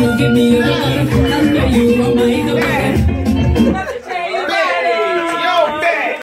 you give me a